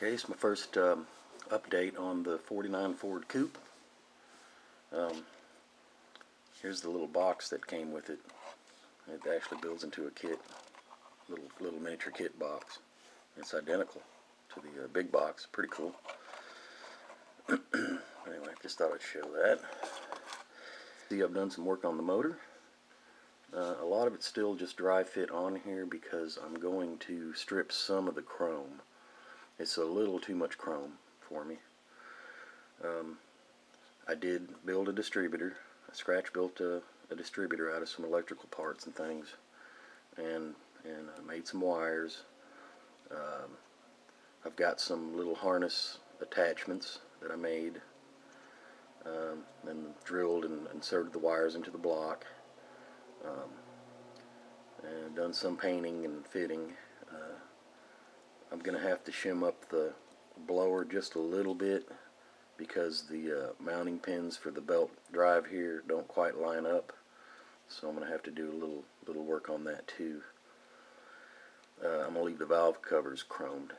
Okay, it's my first um, update on the 49 Ford Coupe. Um, here's the little box that came with it. It actually builds into a kit, little little miniature kit box. It's identical to the uh, big box. Pretty cool. anyway, just thought I'd show that. See, I've done some work on the motor. Uh, a lot of it's still just dry fit on here because I'm going to strip some of the chrome. It's a little too much chrome for me. Um, I did build a distributor. I scratch built a, a, distributor out of some electrical parts and things and and I made some wires. Um, I've got some little harness attachments that I made um, and drilled and inserted the wires into the block um, and done some painting and fitting. I'm going to have to shim up the blower just a little bit because the uh, mounting pins for the belt drive here don't quite line up. So I'm going to have to do a little little work on that too. Uh, I'm going to leave the valve covers chromed.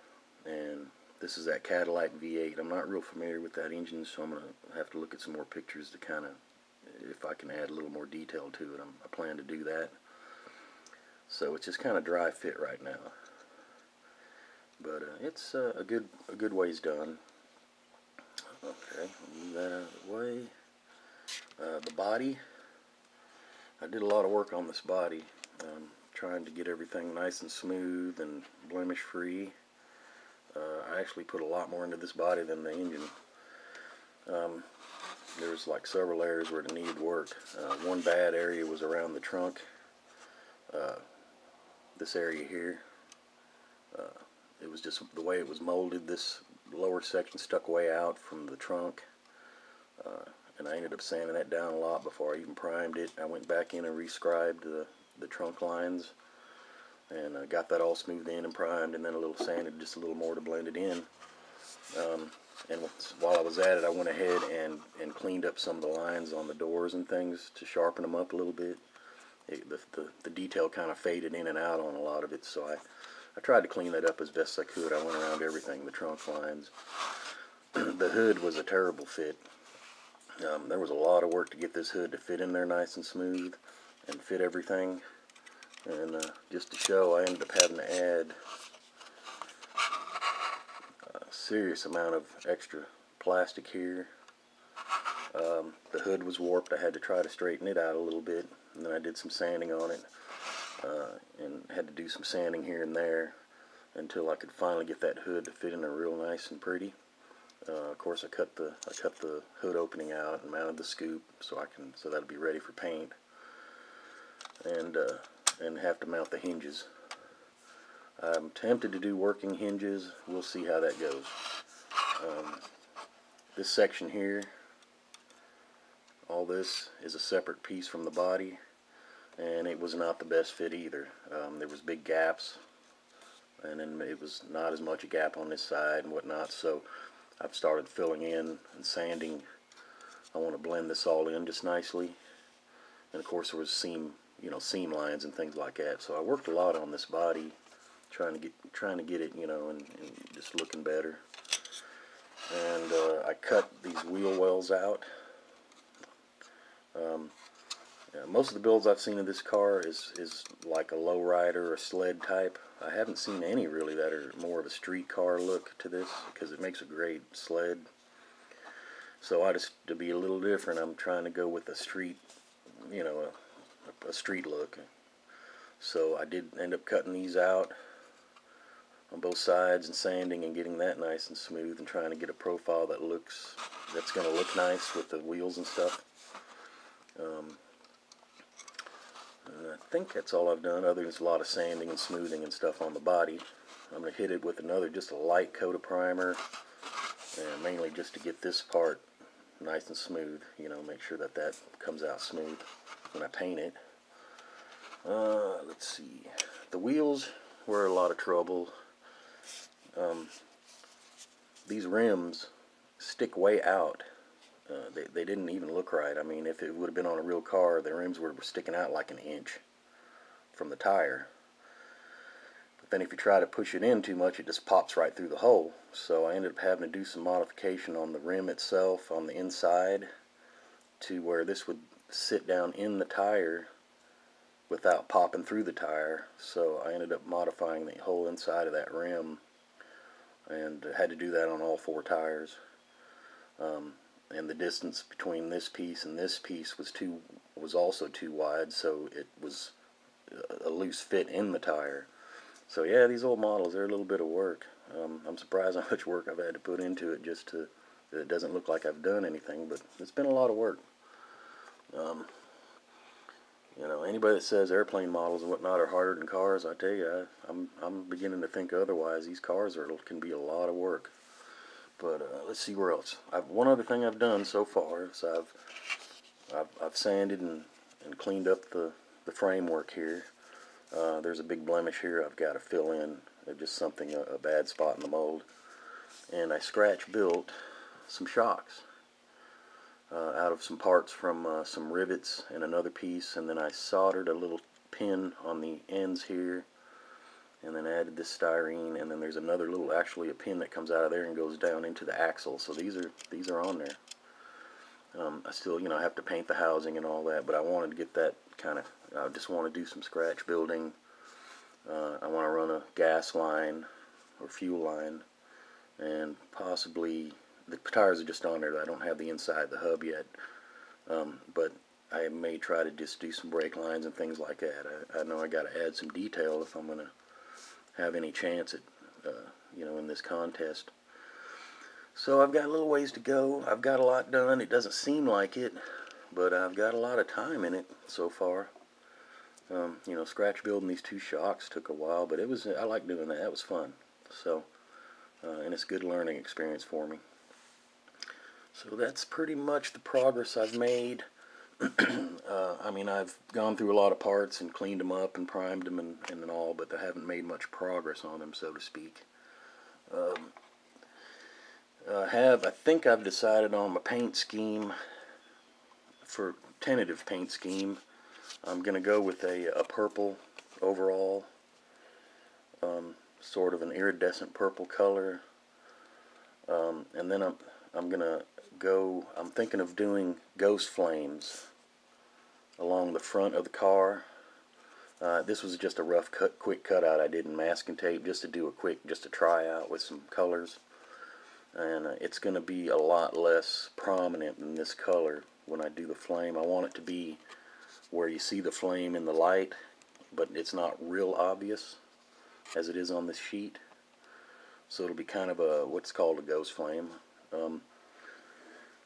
And this is that Cadillac V8. I'm not real familiar with that engine, so I'm going to have to look at some more pictures to kind of if I can add a little more detail to it. I'm, I plan to do that. So it's just kind of dry fit right now. But uh, it's uh, a good a good ways done. Okay, move that out of the way. Uh, the body. I did a lot of work on this body, um, trying to get everything nice and smooth and blemish free. Uh, I actually put a lot more into this body than the engine. Um, there's like several areas where it needed work. Uh, one bad area was around the trunk. Uh, this area here. Uh, it was just the way it was molded. This lower section stuck way out from the trunk. Uh, and I ended up sanding that down a lot before I even primed it. I went back in and rescribed the, the trunk lines and uh, got that all smoothed in and primed and then a little sanded just a little more to blend it in. Um, and while I was at it I went ahead and, and cleaned up some of the lines on the doors and things to sharpen them up a little bit. It, the, the, the detail kind of faded in and out on a lot of it so I, I tried to clean that up as best I could. I went around everything, the trunk lines. the hood was a terrible fit. Um, there was a lot of work to get this hood to fit in there nice and smooth and fit everything. And uh, just to show, I ended up having to add a serious amount of extra plastic here. Um, the hood was warped. I had to try to straighten it out a little bit. And then I did some sanding on it. Uh, and had to do some sanding here and there until I could finally get that hood to fit in there real nice and pretty. Uh, of course, I cut the I cut the hood opening out and mounted the scoop so I can so that'll be ready for paint. And uh, and have to mount the hinges. I'm tempted to do working hinges. We'll see how that goes. Um, this section here, all this is a separate piece from the body and it was not the best fit either. Um, there was big gaps and then it was not as much a gap on this side and whatnot. So I've started filling in and sanding. I want to blend this all in just nicely. And of course there was seam you know seam lines and things like that. So I worked a lot on this body trying to get trying to get it you know and, and just looking better. And uh, I cut these wheel wells out. Um, most of the builds I've seen of this car is is like a lowrider or sled type. I haven't seen any really that are more of a street car look to this because it makes a great sled. So I just to be a little different I'm trying to go with a street you know a, a street look. So I did end up cutting these out on both sides and sanding and getting that nice and smooth and trying to get a profile that looks that's going to look nice with the wheels and stuff. Um, I think that's all I've done other than a lot of sanding and smoothing and stuff on the body. I'm going to hit it with another just a light coat of primer and mainly just to get this part nice and smooth you know make sure that that comes out smooth when I paint it. Uh, let's see the wheels were a lot of trouble um, these rims stick way out. They, they didn't even look right. I mean, if it would have been on a real car, the rims were, were sticking out like an inch from the tire. But then if you try to push it in too much, it just pops right through the hole. So I ended up having to do some modification on the rim itself, on the inside, to where this would sit down in the tire without popping through the tire. So I ended up modifying the whole inside of that rim and had to do that on all four tires. Um, and the distance between this piece and this piece was too was also too wide, so it was a loose fit in the tire. So yeah, these old models, they're a little bit of work. Um, I'm surprised how much work I've had to put into it just to, it doesn't look like I've done anything, but it's been a lot of work. Um, you know, anybody that says airplane models and whatnot are harder than cars, I tell you, I, I'm, I'm beginning to think otherwise. These cars are, can be a lot of work. But uh, let's see where else. I've, one other thing I've done so far is I've, I've, I've sanded and, and cleaned up the, the framework here. Uh, there's a big blemish here I've got to fill in, just something, a, a, bad spot in the mold. And I scratch built some shocks uh, out of some parts from uh, some rivets and another piece, and then I soldered a little pin on the ends here, and then added this styrene, and then there's another little, actually a pin that comes out of there and goes down into the axle. So these are these are on there. Um, I still, you know, have to paint the housing and all that, but I wanted to get that kind of, I just want to do some scratch building. Uh, I want to run a gas line or fuel line and possibly, the tires are just on there. I don't have the inside the hub yet, um, but I may try to just do some brake lines and things like that. I, I know I got to add some detail if I'm going to have any chance at, uh, you know, in this contest. So I've got a little ways to go. I've got a lot done. It doesn't seem like it, but I've got a lot of time in it so far. Um, you know, scratch building these two shocks took a while, but it was I like doing that. That was fun. So, uh, and it's a good learning experience for me. So that's pretty much the progress I've made. uh, I mean, I've gone through a lot of parts and cleaned them up and primed them and, and all, but I haven't made much progress on them, so to speak. Um, I have, I think I've decided on my paint scheme for tentative paint scheme. I'm going to go with a, a purple overall, um, sort of an iridescent purple color. Um, and then I'm, I'm going to go, I'm thinking of doing ghost flames along the front of the car. Uh, this was just a rough cut, quick cutout. I did in masking tape just to do a quick, just to try out with some colors. And uh, it's going to be a lot less prominent than this color when I do the flame. I want it to be where you see the flame in the light but it's not real obvious as it is on this sheet. So it'll be kind of a what's called a ghost flame. Um,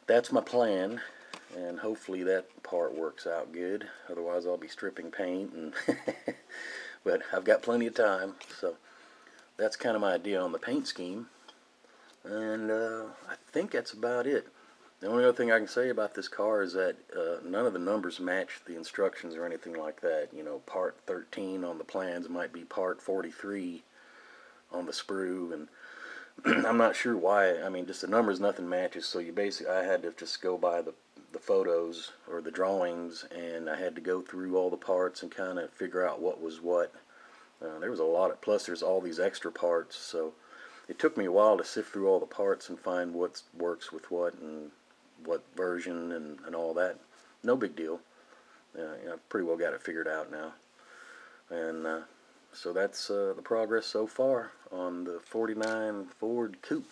that's my plan and hopefully that part works out good otherwise I'll be stripping paint and but I've got plenty of time so that's kind of my idea on the paint scheme and uh, I think that's about it. The only other thing I can say about this car is that uh, none of the numbers match the instructions or anything like that. You know, part 13 on the plans might be part 43 on the sprue, and I'm not sure why. I mean, just the numbers, nothing matches. So you basically, I had to just go by the the photos or the drawings, and I had to go through all the parts and kind of figure out what was what. Uh, there was a lot of plus. There's all these extra parts, so it took me a while to sift through all the parts and find what works with what and what version and, and all that. No big deal. Uh, I've pretty well got it figured out now. And uh, so that's uh, the progress so far on the 49 Ford Coupe.